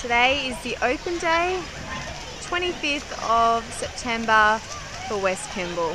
Today is the open day, 25th of September for West Kimball.